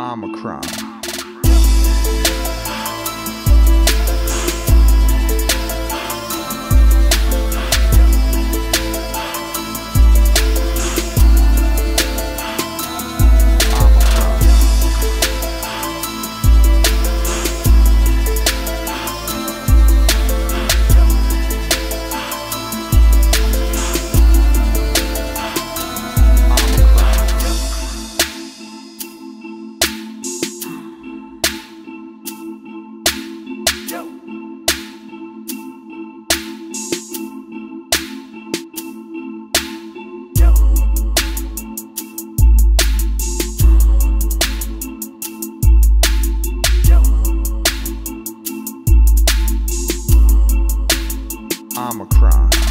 Omicron crime.